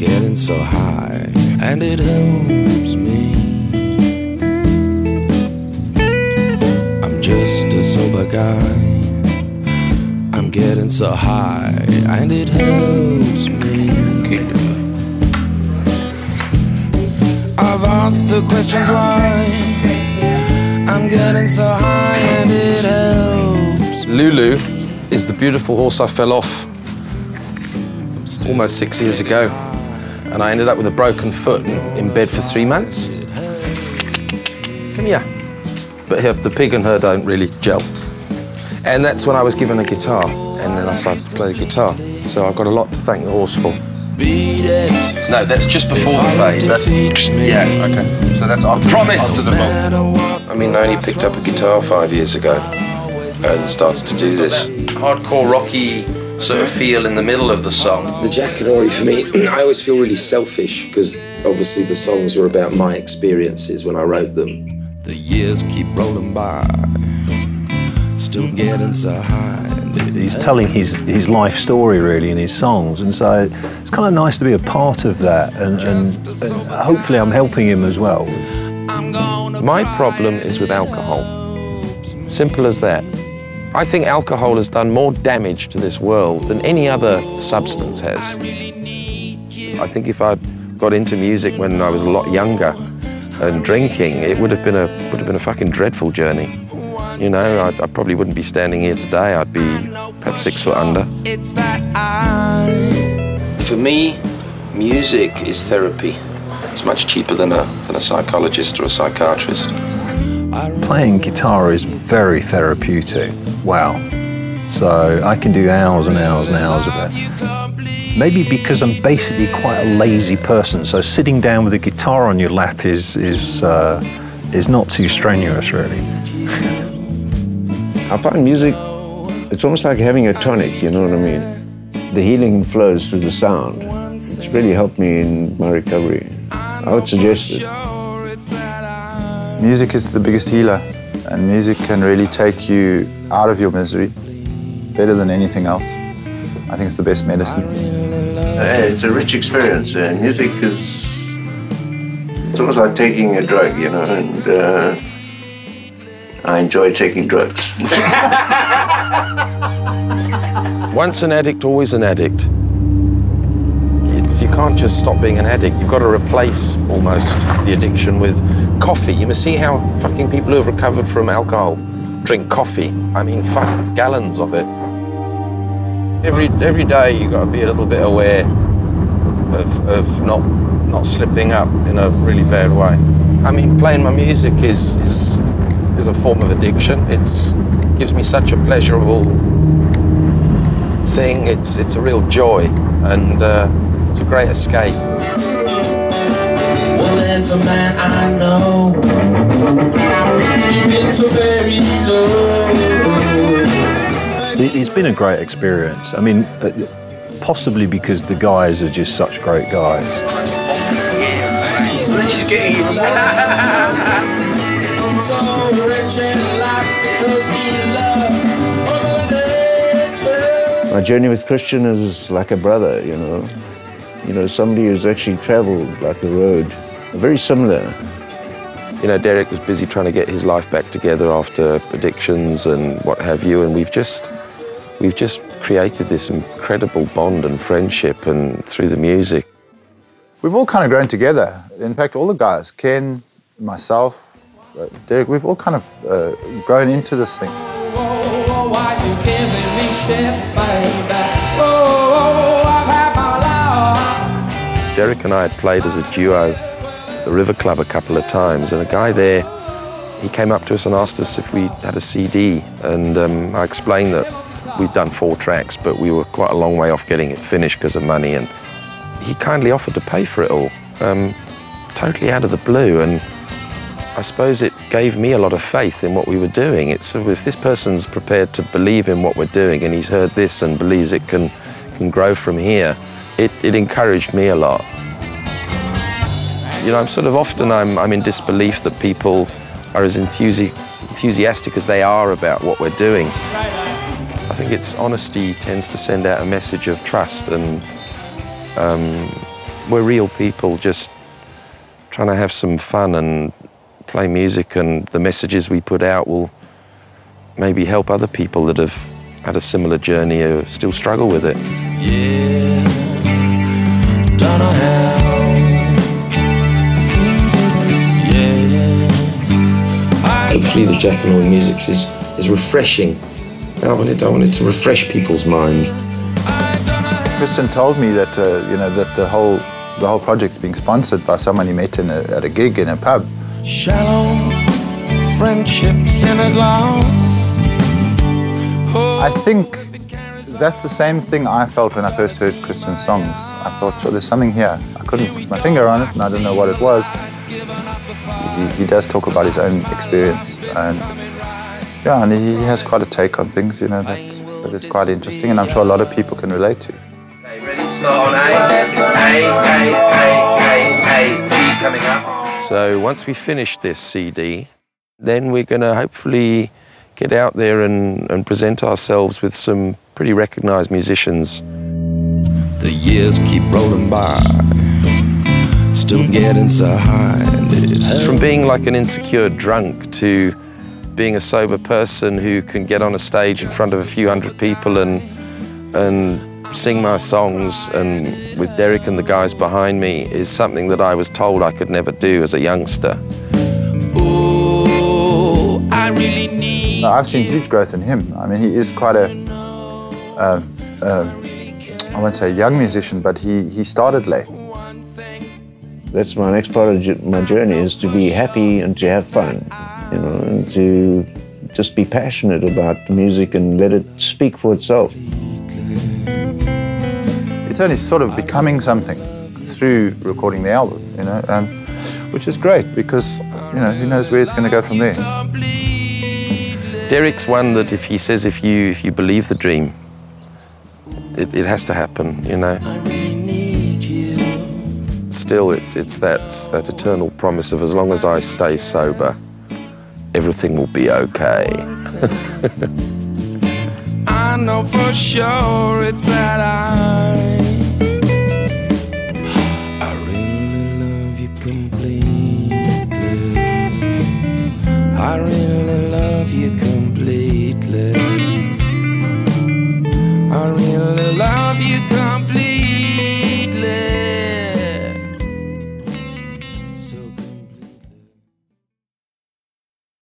getting so high, and it helps me. I'm just a sober guy. I'm getting so high, and it helps me. I've asked the questions why. I'm getting so high, and it helps. Lulu is the beautiful horse I fell off almost six years ago. And I ended up with a broken foot in bed for three months. Come here. But the pig and her don't really gel. And that's when I was given a guitar. And then I started to play the guitar. So I've got a lot to thank the horse for. No, that's just before the fade. That's, yeah, okay. So that's I promise. Matter what. I mean, I only picked up a guitar five years ago and started to do this hardcore rocky sort of feel in the middle of the song. The Jackanory for me, I always feel really selfish because obviously the songs were about my experiences when I wrote them. The years keep rolling by. Still getting so high. He's telling his, his life story really in his songs, and so it's kind of nice to be a part of that, and, and, and hopefully I'm helping him as well. My problem is with alcohol. Simple as that. I think alcohol has done more damage to this world than any other substance has. I think if I'd got into music when I was a lot younger and drinking, it would have been a would have been a fucking dreadful journey. You know, I, I probably wouldn't be standing here today. I'd be perhaps six foot under. It's that I. For me, music is therapy. It's much cheaper than a than a psychologist or a psychiatrist. Playing guitar is very therapeutic. Wow. So I can do hours and hours and hours of it. Maybe because I'm basically quite a lazy person, so sitting down with a guitar on your lap is is uh, is not too strenuous, really. I find music, it's almost like having a tonic, you know what I mean? The healing flows through the sound. It's really helped me in my recovery. I would suggest it. Music is the biggest healer, and music can really take you out of your misery better than anything else. I think it's the best medicine. Uh, it's a rich experience. Uh, music is it's almost like taking a drug, you know, and uh, I enjoy taking drugs. Once an addict, always an addict. You can't just stop being an addict. You've got to replace almost the addiction with coffee. You must see how fucking people who have recovered from alcohol drink coffee. I mean, fuck gallons of it. Every every day you've got to be a little bit aware of, of not not slipping up in a really bad way. I mean, playing my music is is is a form of addiction. It's gives me such a pleasurable thing. It's it's a real joy, and uh, it's a great escape. Well, there's a man I know. He gets very low. It- It's been a great experience. I mean, uh, possibly because the guys are just such great guys. So rich in life because he loves Mother Nature. My journey with Christian is like a brother, you know. You know, somebody who's actually traveled like the road. Very similar. You know, Derek was busy trying to get his life back together after addictions and what have you, and we've just we've just created this incredible bond and friendship, and through the music. We've all kind of grown together. In fact, all the guys, Ken, myself, uh, Derek, we've all kind of uh, grown into this thing. Oh, why you giving me shit, baby? Oh, Derek and I had played as a duo at the River Club a couple of times, and a guy there, he came up to us and asked us if we had a CD, and um, I explained that we'd done four tracks, but we were quite a long way off getting it finished because of money, and he kindly offered to pay for it all, um, totally out of the blue, and I suppose it gave me a lot of faith in what we were doing. It's if this person's prepared to believe in what we're doing, and he's heard this and believes it can can grow from here, it, it encouraged me a lot. You know, I'm sort of often I'm, I'm in disbelief that people are as enthusi- enthusiastic as they are about what we're doing. I think it's honesty tends to send out a message of trust and um, we're real people just trying to have some fun and play music, and the messages we put out will maybe help other people that have had a similar journey or still struggle with it. Yeah, don't know how. Yeah, Hopefully, the Jackanory Music is, is refreshing. I wanted, I wanted to refresh people's minds. Christian told me that uh, you know that the whole the whole project's being sponsored by someone he met in a, at a gig in a pub. shallow friendships in a glass. I think that's the same thing I felt when I first heard Christian's songs. I thought, sure, there's something here. I couldn't put my finger on it, and I didn't know what it was. He, he does talk about his own experience, and yeah, and he has quite a take on things, you know, that, that is quite interesting, and I'm sure a lot of people can relate to. Okay, ready to start on A? A, A, A, A, A, G coming up. So once we finish this CD, then we're going to hopefully get out there and, and present ourselves with some pretty recognised musicians. The years keep rolling by, still getting so high. And it hurts. From being like an insecure drunk to being a sober person who can get on a stage in front of a few hundred people and and sing my songs and with Derek and the guys behind me is something that I was told I could never do as a youngster. Ooh, I really need. No, I've seen huge growth in him. I mean, he is quite a, uh, um, I won't say young musician, but he, he started late. That's my next part of my journey is to be happy and to have fun, you know, and to just be passionate about the music and let it speak for itself. It's only sort of becoming something through recording the album, you know, um, which is great because, you know, who knows where it's going to go from there. Derek's one that if he says if you if you believe the dream, it, it has to happen, you know. Still, it's, it's that, that eternal promise of as long as I stay sober, everything will be okay. I know for sure it's that I I really love you completely I really